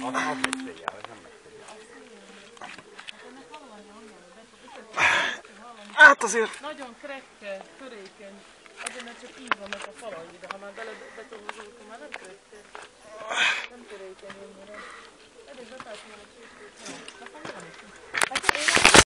Az, az megy széjjel, ez nem megy széjjel. Hát azért Nagyon krekke, törékeny. Azért mert csak így vannak a falai, de ha már bele betohozol, akkor már nem krekke.